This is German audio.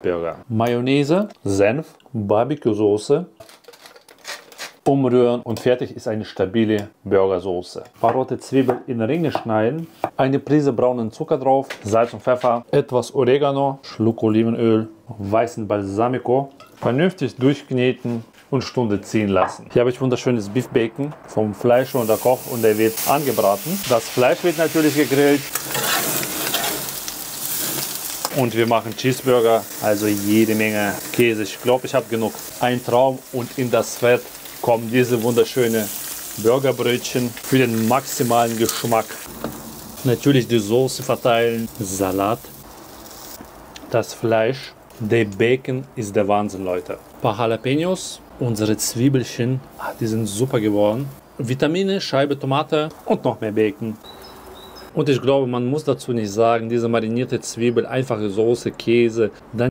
Burger. Mayonnaise, Senf, Barbecue-Soße, umrühren und fertig ist eine stabile Burgersoße. Paar rote Zwiebeln in Ringe schneiden, eine Prise braunen Zucker drauf, Salz und Pfeffer, etwas Oregano, Schluck Olivenöl, weißen Balsamico, vernünftig durchkneten und Stunde ziehen lassen. Hier habe ich wunderschönes Beef Bacon vom Fleisch und der Koch und der wird angebraten. Das Fleisch wird natürlich gegrillt. Und wir machen Cheeseburger, also jede Menge Käse. Ich glaube, ich habe genug. Ein Traum und in das Fett kommen diese wunderschönen Burgerbrötchen für den maximalen Geschmack. Natürlich die Soße verteilen, Salat, das Fleisch, der Bacon ist der Wahnsinn, Leute. Ein paar Jalapenos, unsere Zwiebelchen, ah, die sind super geworden. Vitamine, Scheibe Tomate und noch mehr Bacon. Und ich glaube, man muss dazu nicht sagen, diese marinierte Zwiebel, einfache Soße, Käse, dann